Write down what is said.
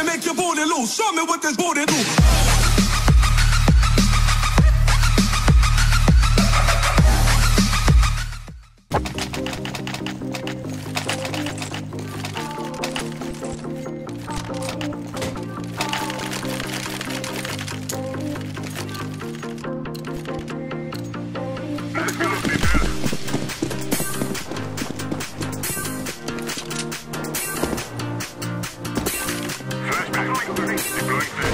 booty, make your booty loose. Show me what this booty do. Flashback. Deploying